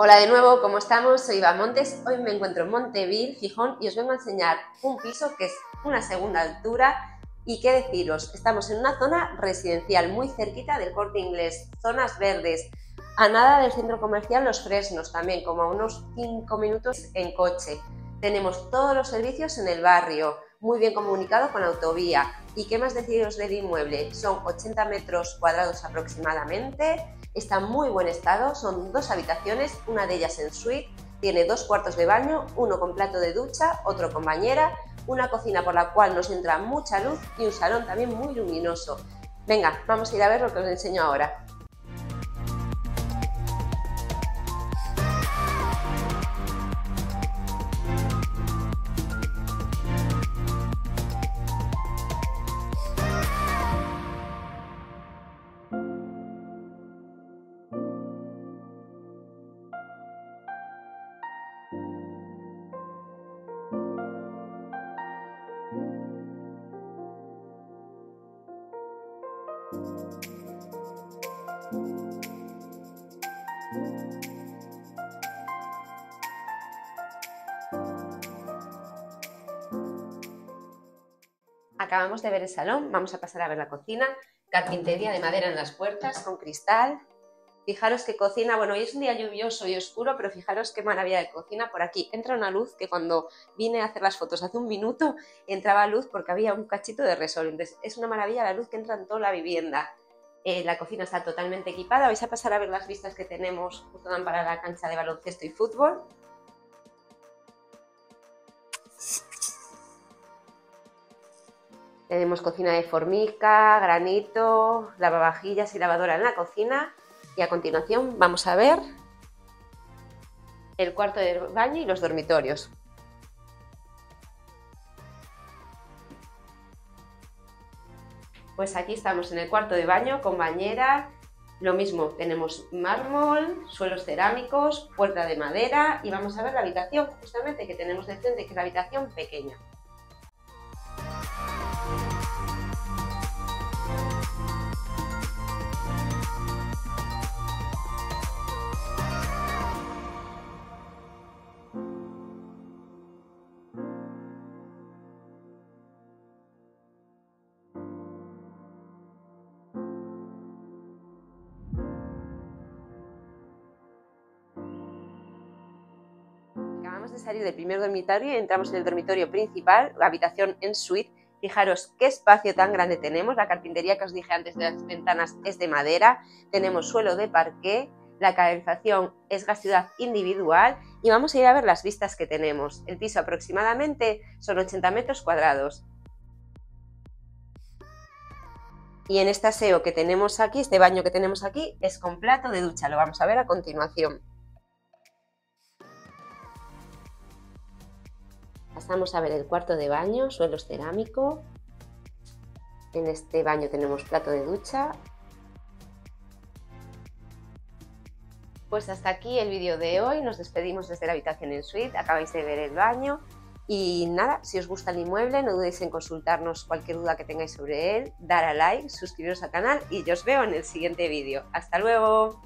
Hola de nuevo, ¿cómo estamos? Soy Iván Montes. Hoy me encuentro en Monteville, Gijón, y os vengo a enseñar un piso que es una segunda altura. Y qué deciros, estamos en una zona residencial muy cerquita del corte inglés, zonas verdes, a nada del centro comercial Los Fresnos también, como a unos 5 minutos en coche. Tenemos todos los servicios en el barrio, muy bien comunicado con autovía. ¿Y qué más deciros del inmueble? Son 80 metros cuadrados aproximadamente, está en muy buen estado, son dos habitaciones, una de ellas en suite, tiene dos cuartos de baño, uno con plato de ducha, otro con bañera, una cocina por la cual nos entra mucha luz y un salón también muy luminoso. Venga, vamos a ir a ver lo que os enseño ahora. Acabamos de ver el salón, vamos a pasar a ver la cocina. Carpintería de madera en las puertas con cristal. Fijaros qué cocina, bueno, hoy es un día lluvioso y oscuro, pero fijaros qué maravilla de cocina. Por aquí entra una luz que cuando vine a hacer las fotos hace un minuto entraba luz porque había un cachito de resol. Entonces es una maravilla la luz que entra en toda la vivienda. Eh, la cocina está totalmente equipada. Vais a pasar a ver las vistas que tenemos justo para la cancha de baloncesto y fútbol. Tenemos cocina de formica, granito, lavavajillas y lavadora en la cocina. Y a continuación vamos a ver el cuarto de baño y los dormitorios. Pues aquí estamos en el cuarto de baño con bañera, lo mismo, tenemos mármol, suelos cerámicos, puerta de madera y vamos a ver la habitación justamente que tenemos de frente, que es la habitación pequeña. Acabamos de salir del primer dormitorio y entramos en el dormitorio principal, habitación en suite. Fijaros qué espacio tan grande tenemos. La carpintería que os dije antes de las ventanas es de madera. Tenemos suelo de parqué. La calefacción es gas ciudad individual. Y vamos a ir a ver las vistas que tenemos. El piso aproximadamente son 80 metros cuadrados. Y en este aseo que tenemos aquí, este baño que tenemos aquí, es con plato de ducha. Lo vamos a ver a continuación. Pasamos a ver el cuarto de baño, suelos cerámico. En este baño tenemos plato de ducha. Pues hasta aquí el vídeo de hoy. Nos despedimos desde la habitación en suite. Acabáis de ver el baño. Y nada, si os gusta el inmueble, no dudéis en consultarnos cualquier duda que tengáis sobre él, dar a like, suscribiros al canal y yo os veo en el siguiente vídeo. ¡Hasta luego!